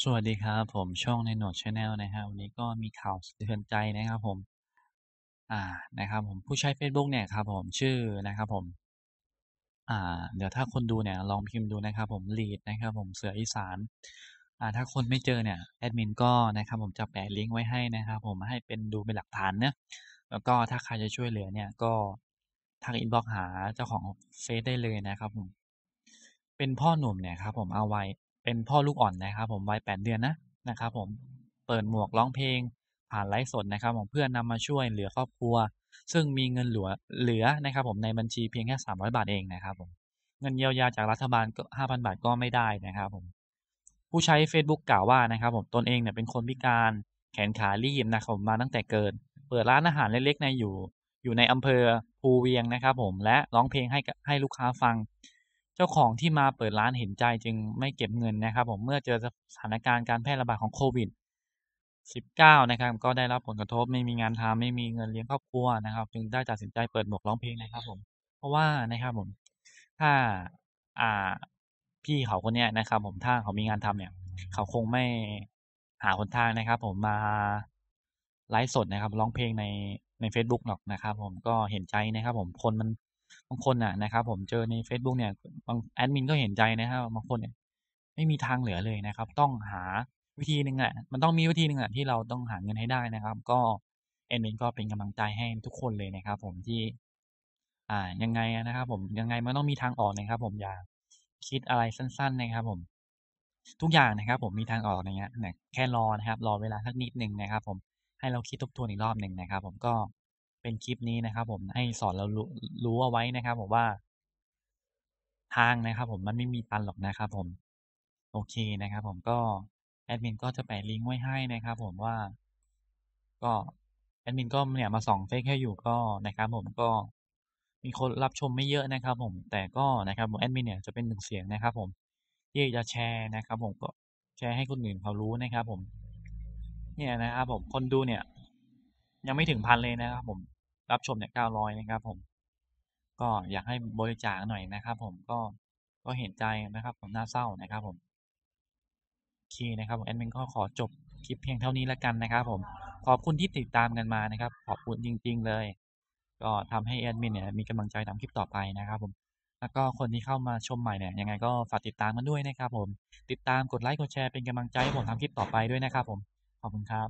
สวัสดีครับ ผมช่องในโหนดชาแนลนะครับวันนี้ก็มีข่าวสะเทือนใจนะครับผม อ่านะครับ ผมผู้ใช้เฟซบุ๊กเนี่ยครับ ผมชื่อนะครับผม อ่า เดี๋ยวถ้าคนดูเนี่ย ลองพิมพ์ดูนะครับผมลีดนะครับ ผมเสืออีสานอ่าถ้าคนไม่เจอเนี่ยแอดมินก็นะครับผมจะแปะลิงก์ไว้ให้นะครับ ผมให้เป็นดูเป็นหลักฐานเนะแล้วก็ถ้าใครจะช่วยเหลือเนี่ยก็ทัก inbox หาเจ้าของเฟซได้เลยนะครับผมเป็นพ่อหนุ่มเนี่ยครับผมเอาไวัย เป็นพ่อลูกอ่อนนะครับผมวัย8เดือนนะนะครับผมเปิดหมวกร้องเพลง ผ่านไลฟ์สดนะครับผมเพื่อนำมาช่วยเหลือครอบครัว ซึ่งมีเงินหลัวเหลือนะครับผมในบัญชีเพียงแค่300บาทเองนะครับผมเงินเยียวยาจากรัฐบาลก็5,000บาทก็ไม่ได้นะครับผมผู้ใช้เฟซบุ๊กกล่าวว่านะครับผมตนเองเนี่ยเป็นคนพิการแขนขาลีบนะครับผมมาตั้งแต่เกิด เปิดร้านอาหารเล็กๆในอยู่ อยู่ในอำเภอภูเวียงนะครับผมและร้องเพลงให้ให้ลูกค้าฟัง เจ้าของที่มาเปิดร้านเห็นใจจึงไม่เก็บเงินนะครับ ผมเมื่อเจอสถานการณ์การแพร่ระบาดของโควิด 19 นะครับ ก็ได้รับผลกระทบไม่มีงานทำไม่มีเงินเลี้ยงครอบครัวนะครับ จึงได้ตัดสินใจเปิดหมวกร้องเพลงนะครับ ผม เพราะว่านะครับผม ถ้าอ่าพี่เขาคนเนี้ยนะครับ ผมถ้าเขามีงานทำเนี่ย เขาคงไม่หาหนทางนะครับ ผมมาไลฟ์สดนะครับร้องเพลงในในเฟซบุ๊กหรอกนะครับ ผมก็เห็นใจนะครับ ผมคนมัน บางคนน่ะนะครับ ผมเจอในเฟซบุ๊กเนี่ยบางแอดมินก็เห็นใจนะครับบางคนเนี่ยไม่มีทางเหลือเลยนะครับ ต้องหาวิธีหนึ่งอะมันต้องมีวิธีหนึ่งอะที่เราต้องหาเงินให้ได้นะครับ ก็แอดมินก็เป็นกำลังใจให้ทุกคนเลยนะครับ ผมที่ อ่ายังไงนะครับ ผมยังไงมันต้องมีทางออกนะครับ ผมอย่าคิดอะไรสั้น ๆ นะครับ ผมทุกอย่างนะครับ ผมมีทางออกอย่างเงี้ยเนี่ยแค่รอนะครับ รอเวลาสักนิดหนึ่งนะครับ ผมให้เราคิดทบทวนอีกรอบหนึ่งนะครับ ผมก็ เป็นคลิปนี้นะครับ ผมให้สอนเรารู้รู้เอาไว้นะครับผมว่า ทางนะครับผมมันไม่มีตันหรอกนะครับ ผม โอเคนะครับ ผมก็แอดมินก็จะแปะลิงก์ไว้ให้นะครับผมว่า ก็แอดมินก็เนี่ยมาส่องเฟซให้อยู่ก็นะครับผมก็มีคนรับชมไม่เยอะนะครับ ผม แต่ก็นะครับผมแอดมินเนี่ยจะเป็นหนึ่งเสียงนะครับ ผมที่จะแชร์นะครับ ผมก็แชร์ให้คนอื่นเขารู้นะครับ ผม เนี่ยนะครับ ผมคนดูเนี่ย ยังไม่ถึง1,000เลยนะครับ ผม รับชมเนี่ย900นะครับผม ก็อยากให้บริจาคหน่อยนะครับผมก็ก็เห็นใจนะครับผมน่าเศร้านะครับผมโอเคนะครับผมแอดมินก็ขอจบคลิปเพียงเท่านี้แล้วกันนะครับผมขอบคุณที่ติดตามกันมานะครับ ขอบคุณจริง ๆ เลย ก็ทำให้แอดมินเนี่ยมีกำลังใจทำคลิปต่อไปนะครับผมแล้วก็คนที่เข้ามาชมใหม่เนี่ยยังไงก็ฝากติดตามกันด้วยนะครับผมติดตามกดไลก์กดแชร์เป็นกำลังใจให้ผมทำคลิปต่อไปด้วยนะครับผมขอบคุณครับ